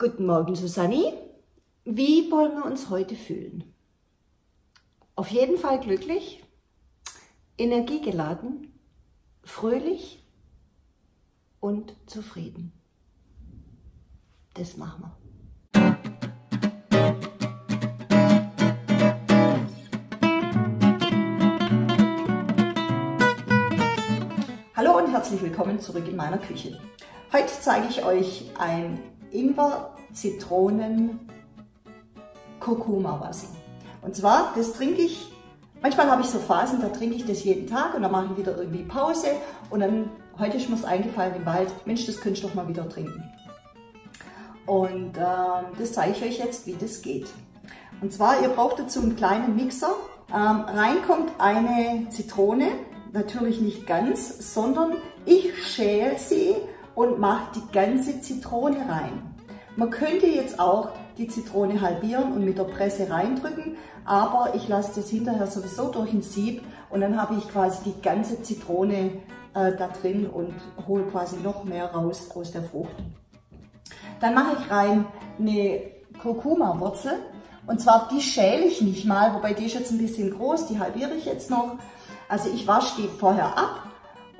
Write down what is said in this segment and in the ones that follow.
Guten Morgen, Susanni. Wie wollen wir uns heute fühlen? Auf jeden Fall glücklich, energiegeladen, fröhlich und zufrieden. Das machen wir. Hallo und herzlich willkommen zurück in meiner Küche. Heute zeige ich euch ein Ingwer, Zitronen, Kurkuma-Wasser. Und zwar, das trinke ich, manchmal habe ich so Phasen, da trinke ich das jeden Tag und dann mache ich wieder irgendwie Pause und dann, heute ist mir es eingefallen im Wald, Mensch, das könntest du doch mal wieder trinken. Und äh, das zeige ich euch jetzt, wie das geht. Und zwar, ihr braucht dazu einen kleinen Mixer. Ähm, rein eine Zitrone, natürlich nicht ganz, sondern ich schäle sie und mache die ganze Zitrone rein. Man könnte jetzt auch die Zitrone halbieren und mit der Presse reindrücken, aber ich lasse das hinterher sowieso durch ein Sieb und dann habe ich quasi die ganze Zitrone äh, da drin und hole quasi noch mehr raus aus der Frucht. Dann mache ich rein eine Kurkuma-Wurzel und zwar die schäle ich nicht mal, wobei die ist jetzt ein bisschen groß, die halbiere ich jetzt noch. Also ich wasche die vorher ab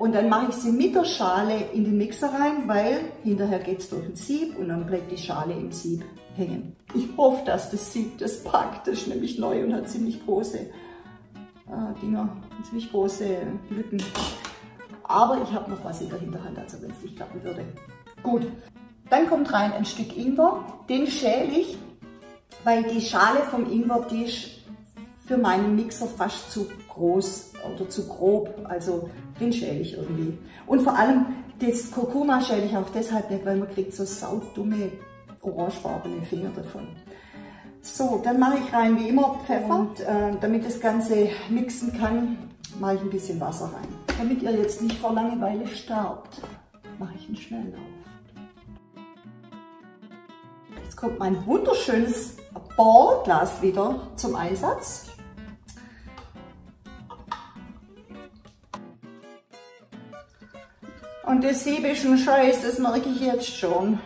und dann mache ich sie mit der Schale in den Mixer rein, weil hinterher geht es durch ein Sieb und dann bleibt die Schale im Sieb hängen. Ich hoffe, dass das Sieb das packt. Das ist nämlich neu und hat ziemlich große äh, Dinger, ziemlich große Lücken. Aber ich habe noch was in der Hinterhand, also wenn es nicht klappen würde. Gut, dann kommt rein ein Stück Ingwer. Den schäle ich, weil die Schale vom Ingwer, die ist für meinen Mixer fast zu groß oder zu grob. Also den schäle ich irgendwie. Und vor allem das Kurkuma schäle ich auch deshalb nicht, weil man kriegt so saudumme orangefarbene Finger davon. So, dann mache ich rein wie immer Pfeffer und äh, damit das Ganze mixen kann, mache ich ein bisschen Wasser rein. Damit ihr jetzt nicht vor Langeweile sterbt, mache ich einen Schnelllauf. Jetzt kommt mein wunderschönes Ballglas wieder zum Einsatz. Und das Sieb ist ein Scheiß, das merke ich jetzt schon.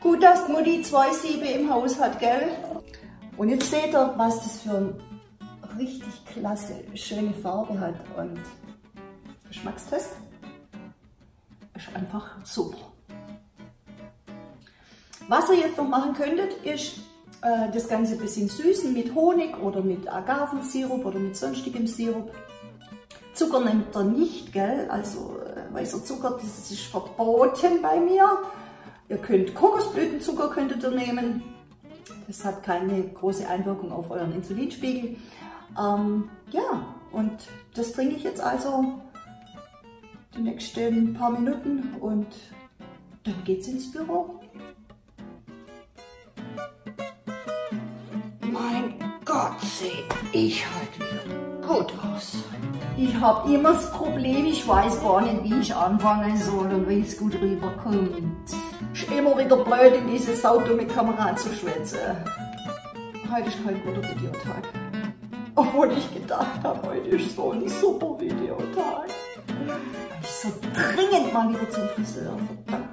Gut, dass Mutti zwei Siebe im Haus hat, gell? Und jetzt seht ihr, was das für eine richtig klasse, schöne Farbe hat. Und Geschmackstest ist einfach super. Was ihr jetzt noch machen könntet, ist äh, das Ganze ein bisschen süßen mit Honig oder mit Agavensirup oder mit sonstigem Sirup. Zucker nimmt er nicht, gell? Also äh, weißer Zucker, das ist verboten bei mir. Ihr könnt Kokosblütenzucker könntet ihr nehmen. Das hat keine große Einwirkung auf euren Insulinspiegel. Ähm, ja, und das trinke ich jetzt also die nächsten paar Minuten und dann geht's ins Büro. Sehe ich halt wieder gut aus. Ich habe immer das Problem, ich weiß gar nicht, wie ich anfangen soll und wie es gut rüberkommt. Ist immer wieder blöd, in diese saudumme Kamera zu schwätzen. Heute ist kein guter Videotag. Obwohl ich gedacht habe, heute ist so ein super Videotag. Ich so dringend mal wieder zum Friseur. Verdammt.